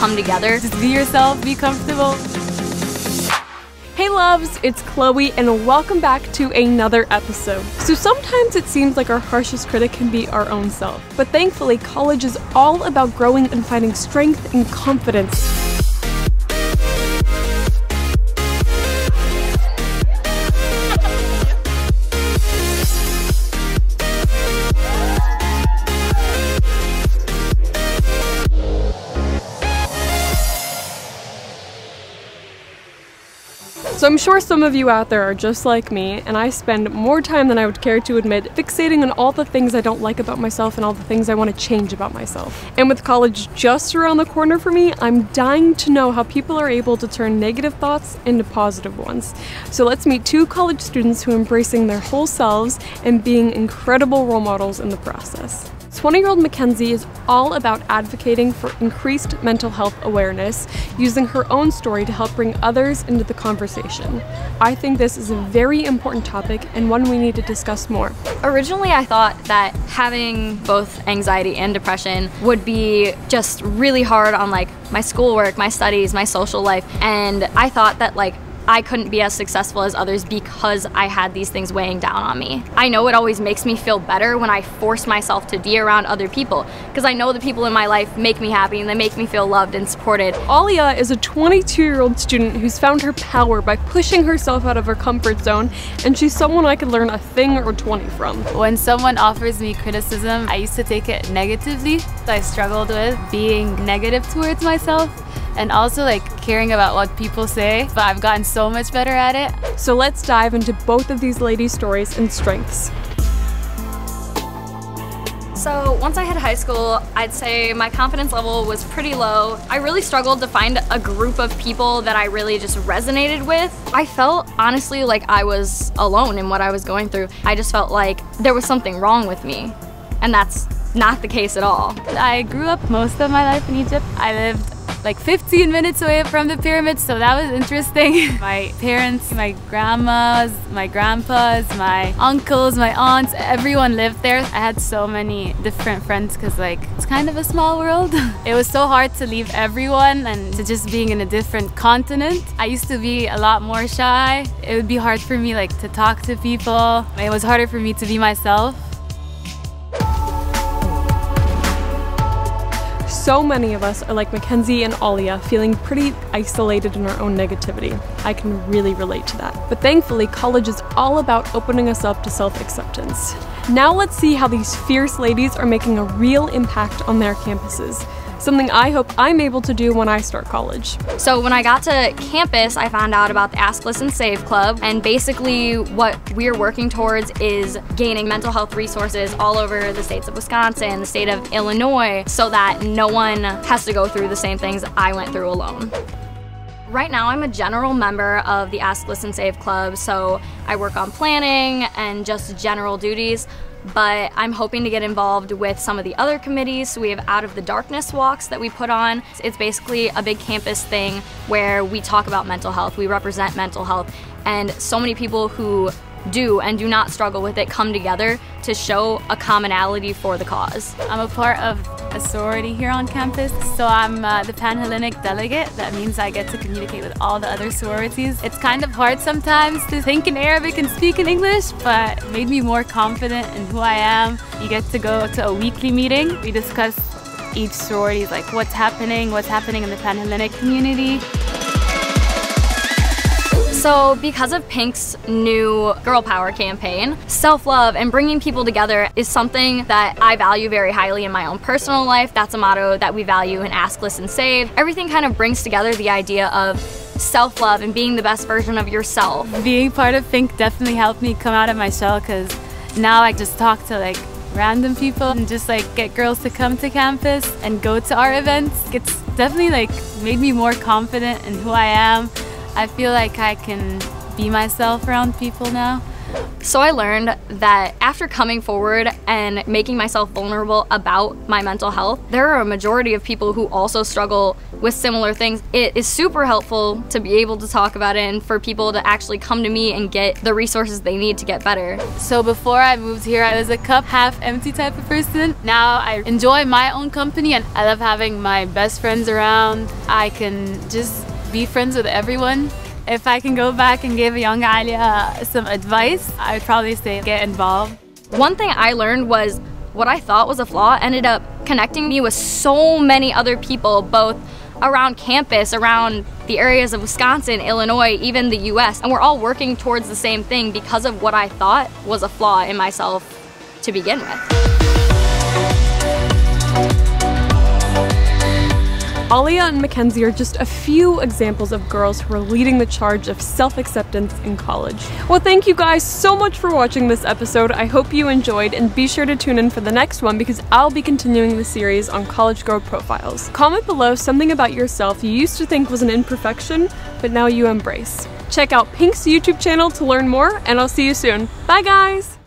come together. Just be yourself, be comfortable. Hey loves, it's Chloe and welcome back to another episode. So sometimes it seems like our harshest critic can be our own self, but thankfully college is all about growing and finding strength and confidence So I'm sure some of you out there are just like me, and I spend more time than I would care to admit fixating on all the things I don't like about myself and all the things I want to change about myself. And with college just around the corner for me, I'm dying to know how people are able to turn negative thoughts into positive ones. So let's meet two college students who are embracing their whole selves and being incredible role models in the process. 20 year old McKenzie is all about advocating for increased mental health awareness, using her own story to help bring others into the conversation. I think this is a very important topic and one we need to discuss more. Originally, I thought that having both anxiety and depression would be just really hard on like my schoolwork, my studies, my social life, and I thought that like I couldn't be as successful as others because I had these things weighing down on me. I know it always makes me feel better when I force myself to be around other people because I know the people in my life make me happy and they make me feel loved and supported. Alia is a 22 year old student who's found her power by pushing herself out of her comfort zone, and she's someone I could learn a thing or 20 from. When someone offers me criticism, I used to take it negatively. I struggled with being negative towards myself and also like caring about what people say, but I've gotten so much better at it. So let's dive into both of these ladies' stories and strengths. So once I hit high school, I'd say my confidence level was pretty low. I really struggled to find a group of people that I really just resonated with. I felt honestly like I was alone in what I was going through. I just felt like there was something wrong with me. And that's not the case at all. I grew up most of my life in Egypt. I lived like 15 minutes away from the pyramids, so that was interesting. my parents, my grandmas, my grandpas, my uncles, my aunts, everyone lived there. I had so many different friends because like it's kind of a small world. it was so hard to leave everyone and to just being in a different continent. I used to be a lot more shy. It would be hard for me like to talk to people. It was harder for me to be myself. So many of us are like McKenzie and Alia, feeling pretty isolated in our own negativity. I can really relate to that. But thankfully, college is all about opening us up to self acceptance. Now let's see how these fierce ladies are making a real impact on their campuses something I hope I'm able to do when I start college. So when I got to campus, I found out about the Ask, Listen, Save Club, and basically what we're working towards is gaining mental health resources all over the states of Wisconsin, the state of Illinois, so that no one has to go through the same things I went through alone. Right now, I'm a general member of the Ask, Listen, Save Club, so I work on planning and just general duties but I'm hoping to get involved with some of the other committees. So we have Out of the Darkness walks that we put on. It's basically a big campus thing where we talk about mental health, we represent mental health, and so many people who do and do not struggle with it come together to show a commonality for the cause. I'm a part of a sorority here on campus, so I'm uh, the Pan-Hellenic delegate. That means I get to communicate with all the other sororities. It's kind of hard sometimes to think in Arabic and speak in English, but made me more confident in who I am. You get to go to a weekly meeting. We discuss each sorority, like what's happening, what's happening in the Pan-Hellenic community. So because of Pink's new Girl Power campaign, self-love and bringing people together is something that I value very highly in my own personal life. That's a motto that we value in Ask, Listen, Save. Everything kind of brings together the idea of self-love and being the best version of yourself. Being part of Pink definitely helped me come out of my shell because now I just talk to like random people and just like get girls to come to campus and go to our events. It's definitely like made me more confident in who I am I feel like I can be myself around people now. So I learned that after coming forward and making myself vulnerable about my mental health, there are a majority of people who also struggle with similar things. It is super helpful to be able to talk about it and for people to actually come to me and get the resources they need to get better. So before I moved here, I was a cup half empty type of person. Now I enjoy my own company and I love having my best friends around. I can just be friends with everyone if I can go back and give a young Alia uh, some advice, I would probably say get involved. One thing I learned was what I thought was a flaw ended up connecting me with so many other people, both around campus, around the areas of Wisconsin, Illinois, even the US, and we're all working towards the same thing because of what I thought was a flaw in myself to begin with. Alia and McKenzie are just a few examples of girls who are leading the charge of self acceptance in college. Well, thank you guys so much for watching this episode. I hope you enjoyed, and be sure to tune in for the next one because I'll be continuing the series on college girl profiles. Comment below something about yourself you used to think was an imperfection, but now you embrace. Check out Pink's YouTube channel to learn more, and I'll see you soon. Bye, guys!